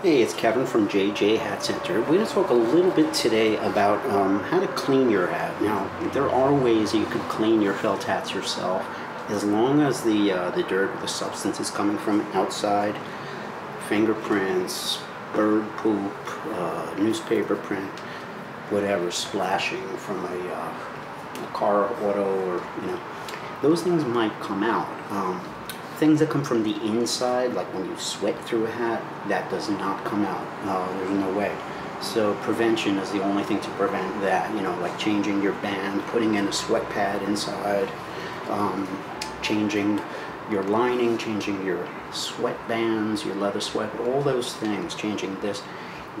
Hey, it's Kevin from JJ Hat Center. We're going to talk a little bit today about um, how to clean your hat. Now, there are ways you could clean your felt hats yourself as long as the, uh, the dirt or the substance is coming from outside, fingerprints, bird poop, uh, newspaper print, whatever, splashing from a, uh, a car, auto, or, you know, those things might come out. Um, things that come from the inside, like when you sweat through a hat, that does not come out. Uh, there's no way. So prevention is the only thing to prevent that. You know, like changing your band, putting in a sweat pad inside, um, changing your lining, changing your sweat bands, your leather sweat, all those things, changing this,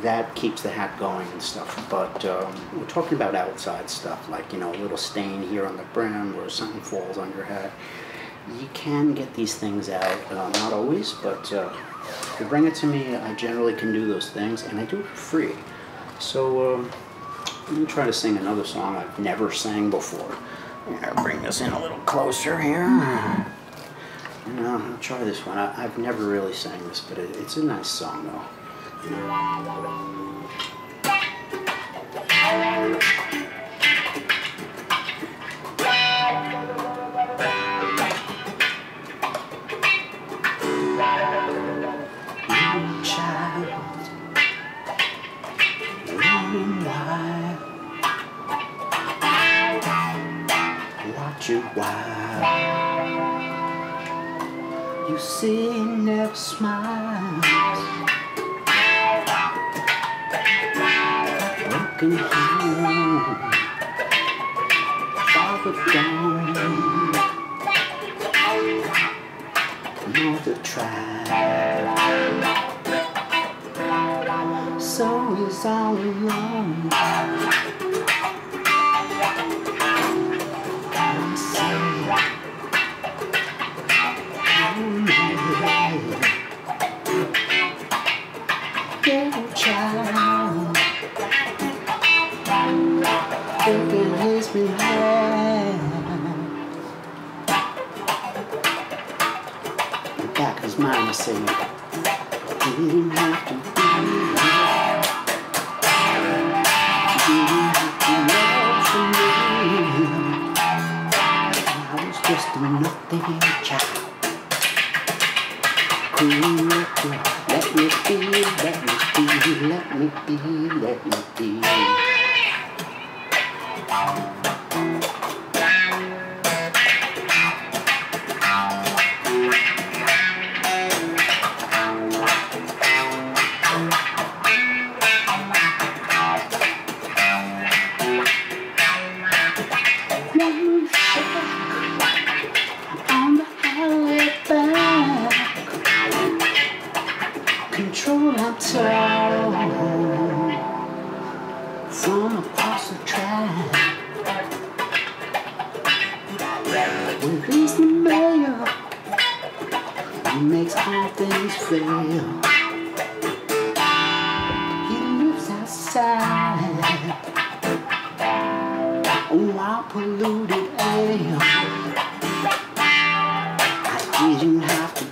that keeps the hat going and stuff. But um, we're talking about outside stuff, like, you know, a little stain here on the brim or something falls on your hat you can get these things out, uh, not always, but uh, if you bring it to me, I generally can do those things, and I do it for free. So um, let me try to sing another song I've never sang before. I'll bring this in a little closer here. And, uh, I'll try this one. I, have never really sang this, but it, it's a nice song, though. You know. Broken me be, let me be. He lives outside. Oh, I polluted air. I didn't have to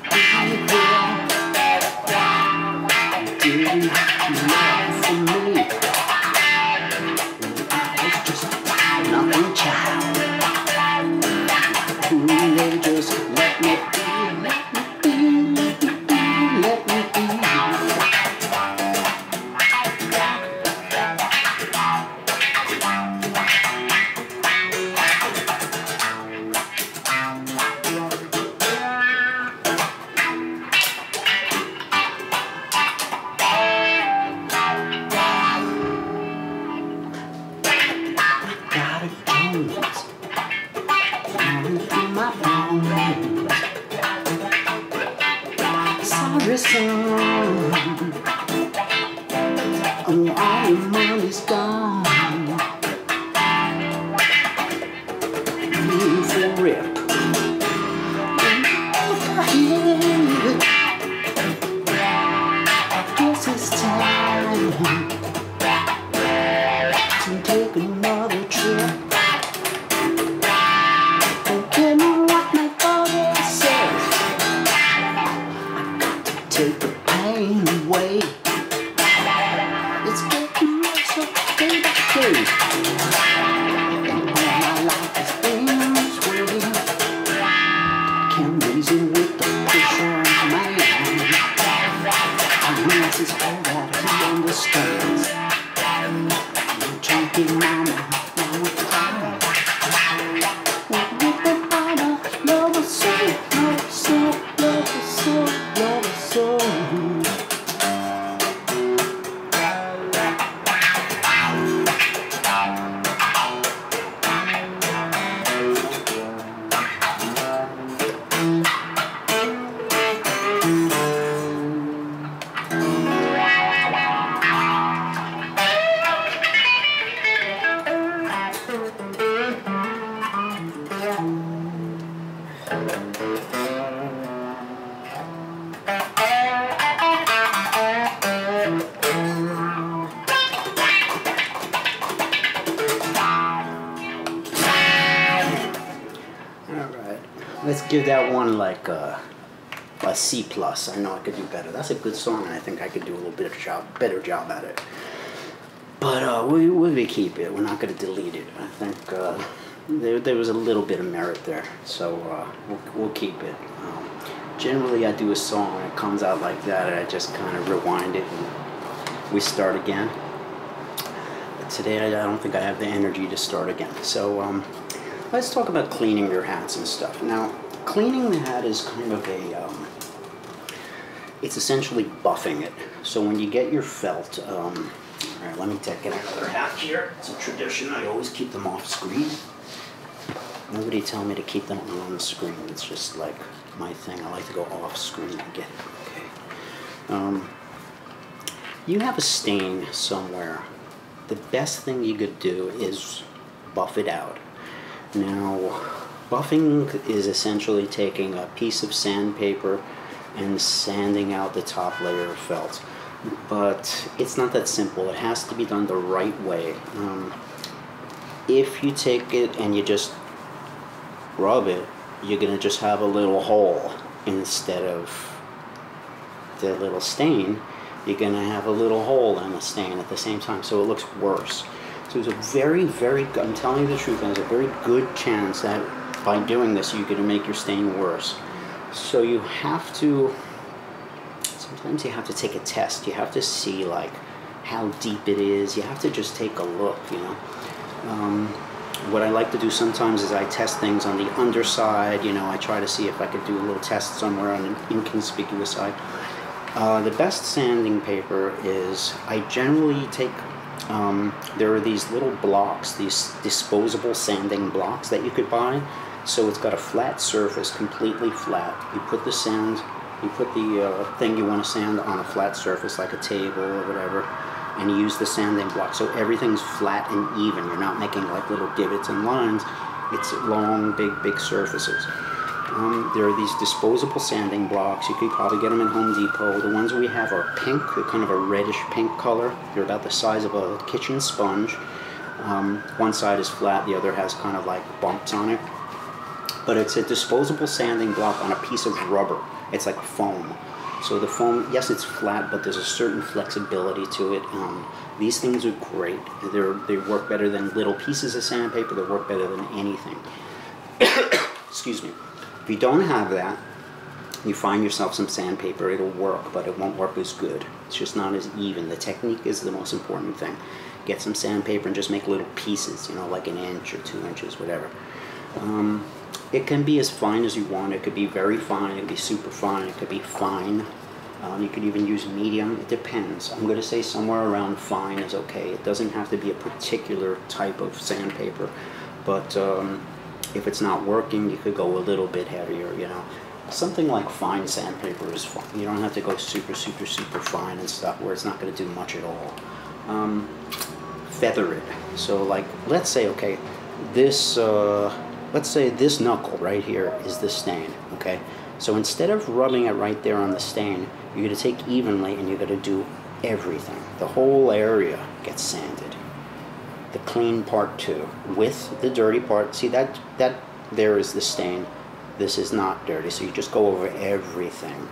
give that one like a, a C plus. I know I could do better. That's a good song, and I think I could do a little bit of job, better job at it. But uh, we we keep it. We're not going to delete it. I think uh, there there was a little bit of merit there, so uh, we'll we'll keep it. Um, generally, I do a song and it comes out like that, and I just kind of rewind it and we start again. But today, I I don't think I have the energy to start again. So. Um, Let's talk about cleaning your hats and stuff. Now, cleaning the hat is kind of a, um, it's essentially buffing it. So when you get your felt, um, all right, let me take another hat here. It's a tradition. I always keep them off screen. Nobody tell me to keep them on screen. It's just like my thing. I like to go off screen. I get it. Okay. Um, you have a stain somewhere. The best thing you could do is buff it out. Now, buffing is essentially taking a piece of sandpaper and sanding out the top layer of felt. But it's not that simple. It has to be done the right way. Um, if you take it and you just rub it, you're going to just have a little hole instead of the little stain. You're going to have a little hole and a stain at the same time, so it looks worse. So there's a very, very, I'm telling you the truth, there's a very good chance that by doing this, you're going to make your stain worse. So you have to, sometimes you have to take a test. You have to see like how deep it is. You have to just take a look, you know. Um, what I like to do sometimes is I test things on the underside, you know, I try to see if I could do a little test somewhere on an inconspicuous side. Uh, the best sanding paper is I generally take um, there are these little blocks, these disposable sanding blocks that you could buy. So it's got a flat surface, completely flat. You put the sand, you put the uh, thing you want to sand on a flat surface, like a table or whatever, and you use the sanding block. So everything's flat and even. You're not making like little divots and lines. It's long, big, big surfaces. Um, there are these disposable sanding blocks. You could probably get them in Home Depot. The ones we have are pink, they're kind of a reddish pink color. They're about the size of a kitchen sponge. Um, one side is flat, the other has kind of like bumps on it. But it's a disposable sanding block on a piece of rubber. It's like foam. So the foam, yes, it's flat, but there's a certain flexibility to it. Um, these things are great. They're, they work better than little pieces of sandpaper. They work better than anything. Excuse me. If you don't have that, you find yourself some sandpaper, it'll work, but it won't work as good. It's just not as even. The technique is the most important thing. Get some sandpaper and just make little pieces, you know, like an inch or two inches, whatever. Um, it can be as fine as you want. It could be very fine, it could be super fine, it could be fine. Um, you could even use medium, it depends. I'm going to say somewhere around fine is okay. It doesn't have to be a particular type of sandpaper, but um, if it's not working, you could go a little bit heavier, you know. Something like fine sandpaper is fine. You don't have to go super, super, super fine and stuff where it's not going to do much at all. Um, feather it. So like, let's say, okay, this, uh, let's say this knuckle right here is the stain, okay? So instead of rubbing it right there on the stain, you're going to take evenly and you're going to do everything. The whole area gets sanded the clean part too with the dirty part see that that there is the stain this is not dirty so you just go over everything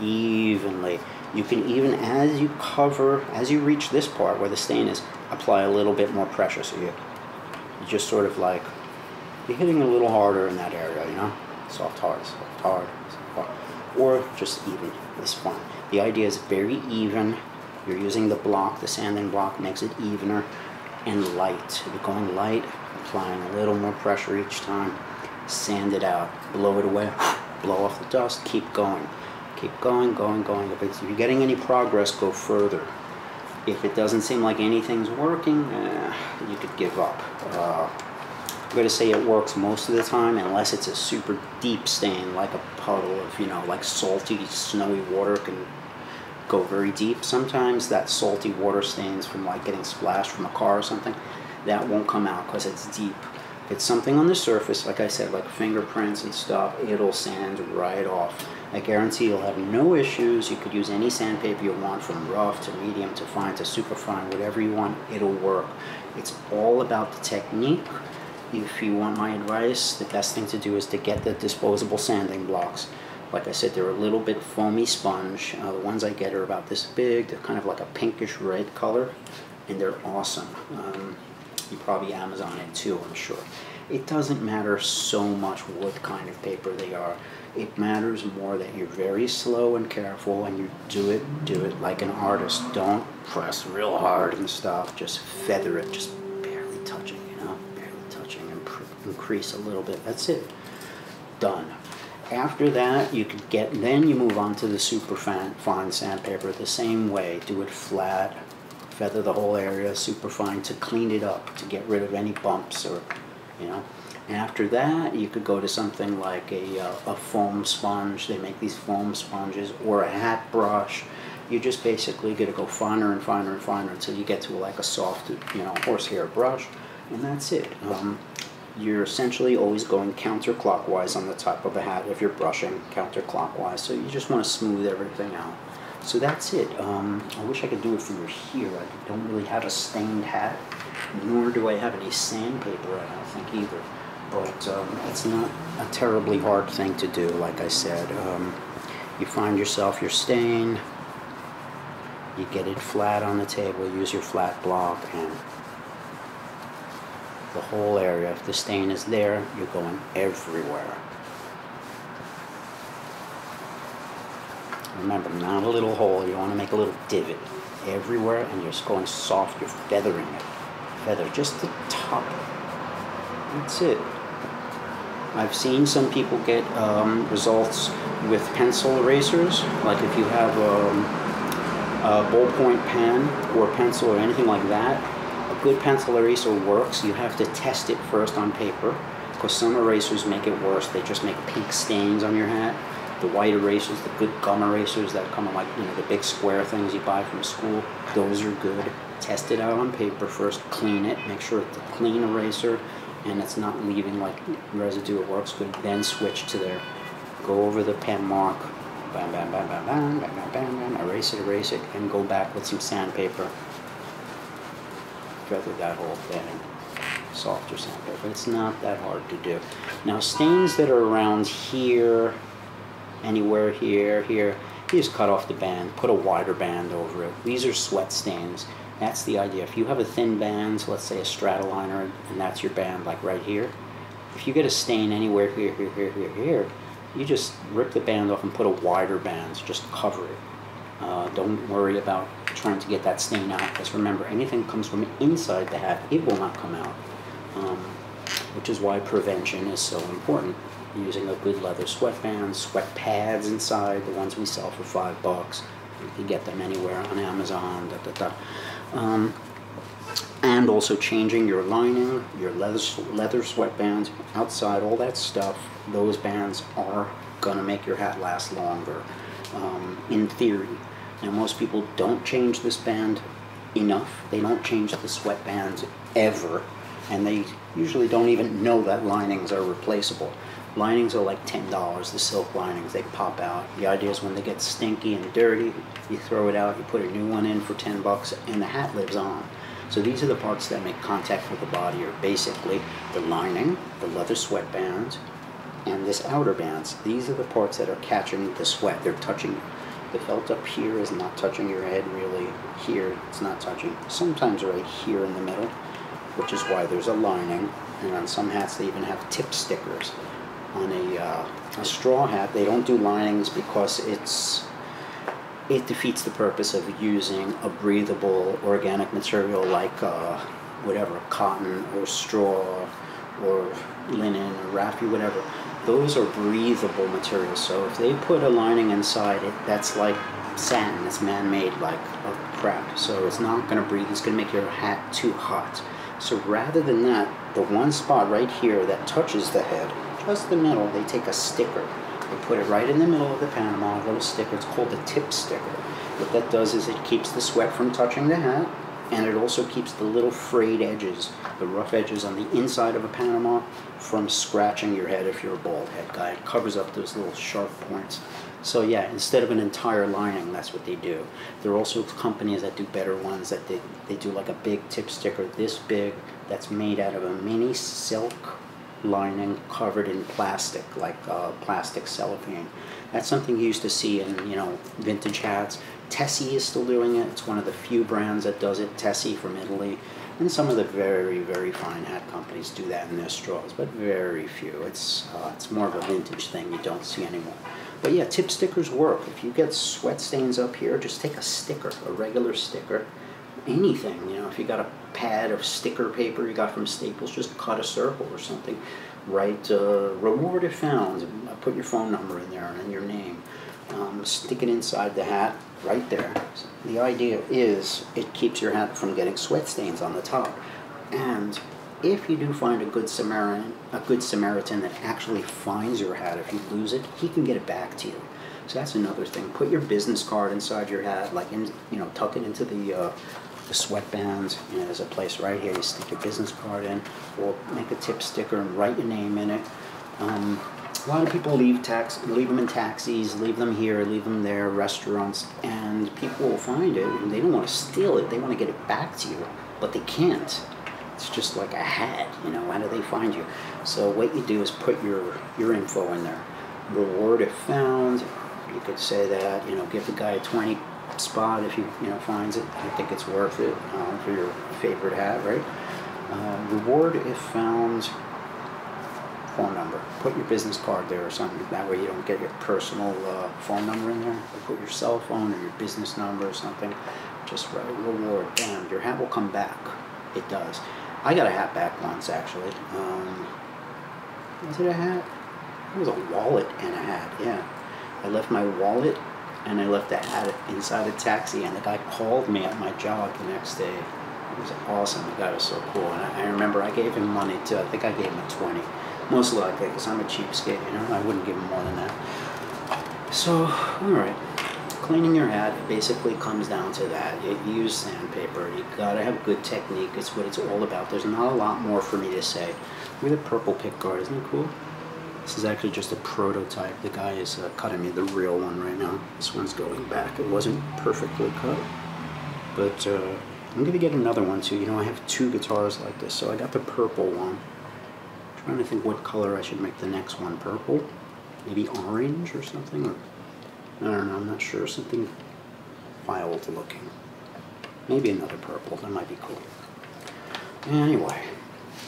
evenly You can even, as you cover, as you reach this part where the stain is, apply a little bit more pressure. So you, you just sort of like, you're hitting a little harder in that area, you know? Soft, hard, soft, hard, soft, hard. Or just even, it's fine. The idea is very even. You're using the block, the sanding block makes it evener and light. You're going light, applying a little more pressure each time. Sand it out, blow it away, blow off the dust, keep going. Keep going, going, going. If, if you're getting any progress, go further. If it doesn't seem like anything's working, eh, you could give up. Uh, I'm going to say it works most of the time, unless it's a super deep stain, like a puddle of, you know, like salty, snowy water can go very deep. Sometimes that salty water stains from like getting splashed from a car or something, that won't come out because it's deep. If it's something on the surface, like I said, like fingerprints and stuff, it'll sand right off. I guarantee you'll have no issues. You could use any sandpaper you want from rough to medium to fine to super fine, whatever you want, it'll work. It's all about the technique. If you want my advice, the best thing to do is to get the disposable sanding blocks. Like I said, they're a little bit foamy sponge. Uh, the ones I get are about this big. They're kind of like a pinkish red color, and they're awesome. Um, you probably Amazon it too, I'm sure. It doesn't matter so much what kind of paper they are. It matters more that you're very slow and careful and you do it, do it like an artist. Don't press real hard and stuff. Just feather it, just barely touching, you know, barely touching and increase a little bit. That's it. Done. After that, you could get, then you move on to the super fine, sandpaper the same way. Do it flat, feather the whole area super fine to clean it up, to get rid of any bumps or, you know. After that, you could go to something like a, uh, a foam sponge. They make these foam sponges or a hat brush. You just basically got to go finer and finer and finer until you get to like a soft, you know, horsehair brush, and that's it. Um, you're essentially always going counterclockwise on the top of a hat if you're brushing counterclockwise. So you just want to smooth everything out. So that's it. Um, I wish I could do it your here. I don't really have a stained hat, nor do I have any sandpaper, I don't think either. But um, it's not a terribly hard thing to do, like I said. Um, you find yourself your stain, you get it flat on the table, use your flat block, and the whole area. If the stain is there, you're going everywhere. Remember, not a little hole, you want to make a little divot everywhere and you're just going soft, you're feathering it. Feather just the top. That's it. I've seen some people get um, results with pencil erasers, like if you have um, a ballpoint pen or pencil or anything like that, good pencil eraser works. You have to test it first on paper, because some erasers make it worse. They just make pink stains on your hat the white erasers, the good gum erasers that come in like, you know, the big square things you buy from school, those are good. Test it out on paper first, clean it, make sure it's a clean eraser and it's not leaving like residue, it works good. Then switch to there. Go over the pen mark, bam, bam, bam, bam, bam, bam, bam, bam, bam, erase it, erase it, and go back with some sandpaper. Feather that whole thing softer sample, but It's not that hard to do. Now stains that are around here, anywhere here, here. You just cut off the band, put a wider band over it. These are sweat stains. That's the idea. If you have a thin band, so let's say a Stratoliner, and that's your band, like right here, if you get a stain anywhere here, here, here, here, here, you just rip the band off and put a wider band, so just cover it. Uh, don't worry about trying to get that stain out, because remember, anything comes from inside the hat, it will not come out, um, which is why prevention is so important using a good leather sweatband, sweat pads inside, the ones we sell for five bucks. You can get them anywhere on Amazon, da, da, da. Um, and also changing your lining, your leather, leather sweatbands, outside, all that stuff, those bands are going to make your hat last longer, um, in theory. Now most people don't change this band enough. They don't change the sweatbands ever, and they usually don't even know that linings are replaceable. Linings are like $10, the silk linings, they pop out. The idea is when they get stinky and dirty, you throw it out, you put a new one in for 10 bucks, and the hat lives on. So these are the parts that make contact with the body, are basically the lining, the leather sweatbands, and this outer bands. These are the parts that are catching the sweat, they're touching The felt up here is not touching your head really. Here, it's not touching. Sometimes right here in the middle, which is why there's a lining. And on some hats, they even have tip stickers. On a, uh, a straw hat, they don't do linings because it's it defeats the purpose of using a breathable organic material like uh, whatever cotton or straw or whatever. Those are breathable materials. So if they put a lining inside it, that's like satin. It's man-made like a crap. So it's not going to breathe. It's going to make your hat too hot. So rather than that, the one spot right here that touches the head, just the middle, they take a sticker. They put it right in the middle of the Panama, a little sticker. It's called a tip sticker. What that does is it keeps the sweat from touching the hat and it also keeps the little frayed edges, the rough edges on the inside of a Panama from scratching your head if you're a bald head guy. It covers up those little sharp points. So yeah, instead of an entire lining, that's what they do. There are also companies that do better ones that they, they do like a big tip sticker this big that's made out of a mini silk lining covered in plastic, like uh, plastic cellophane. That's something you used to see in, you know, vintage hats. Tesi is still doing it. It's one of the few brands that does it. Tesi from Italy. And some of the very, very fine hat companies do that in their straws, but very few. It's, uh, it's more of a vintage thing you don't see anymore. But yeah, tip stickers work. If you get sweat stains up here, just take a sticker, a regular sticker, anything. You know, if you got a pad of sticker paper you got from Staples, just cut a circle or something. Write uh, reward if found. Put your phone number in there and your name. Um, stick it inside the hat right there. The idea is it keeps your hat from getting sweat stains on the top. And if you do find a good Samaritan, a good Samaritan that actually finds your hat, if you lose it, he can get it back to you. So that's another thing. Put your business card inside your hat, like in, you know, tuck it into the uh, the sweatbands. You know, there's a place right here. You stick your business card in, or make a tip sticker and write your name in it. Um, a lot of people leave tax, leave them in taxis, leave them here, leave them there, restaurants, and people will find it and they don't want to steal it. They want to get it back to you, but they can't. It's just like a hat, you know. How do they find you? So what you do is put your your info in there. Reward if found. You could say that. You know, give the guy a twenty spot if he you know finds it. I think it's worth it um, for your favorite hat, right? Uh, reward if found phone number. Put your business card there or something. That way you don't get your personal uh, phone number in there. put your cell phone or your business number or something. Just write reward. Bam. Your hat will come back. It does. I got a hat back once actually. Um, was it a hat? It was a wallet and a hat. Yeah. I left my wallet and I left the hat inside a taxi and the guy called me at my job the next day. It was awesome. The guy was so cool. And I, I remember I gave him money too. I think I gave him a 20 most likely, because I'm a cheapskate, you know, I wouldn't give them more than that. So, alright, cleaning your hat basically comes down to that. You use sandpaper, you gotta have good technique, it's what it's all about. There's not a lot more for me to say. Look at the purple pick guard, isn't it cool? This is actually just a prototype. The guy is uh, cutting me the real one right now. This one's going back. It wasn't perfectly cut, but uh, I'm gonna get another one too. You know, I have two guitars like this, so I got the purple one trying to think what color I should make the next one. Purple? Maybe orange or something? Or, I don't know, I'm not sure. Something wild looking. Maybe another purple. That might be cool. Anyway,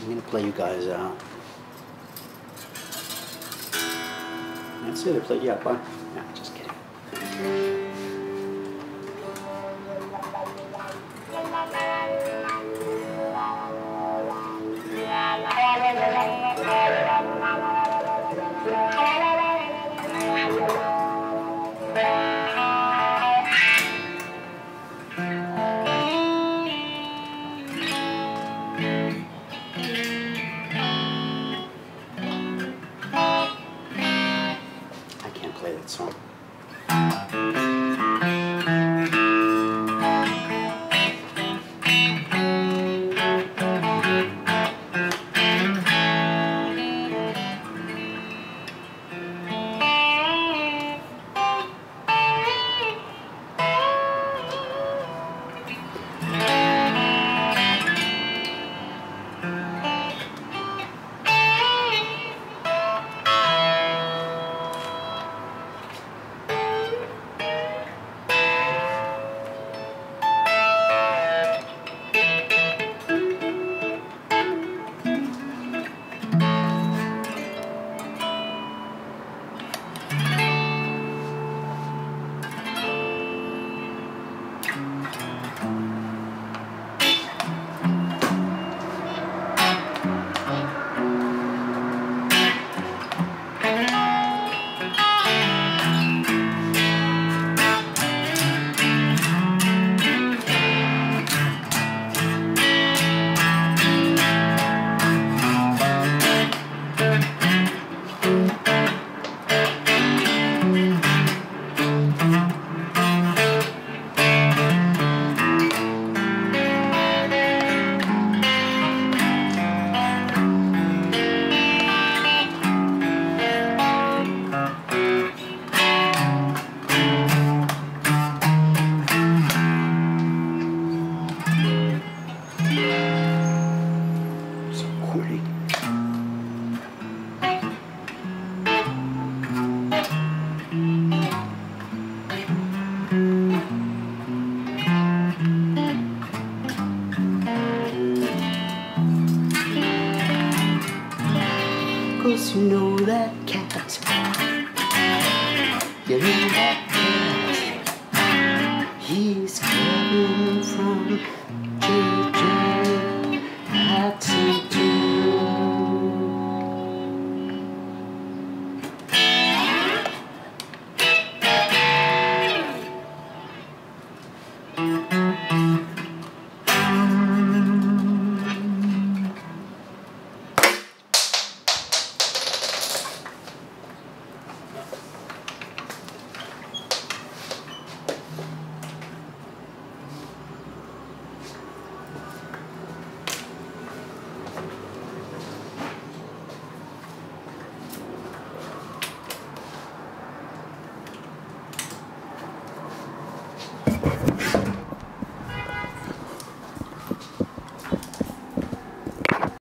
I'm going to play you guys out. That's it. I played out. Bye. Nah, just kidding. うん。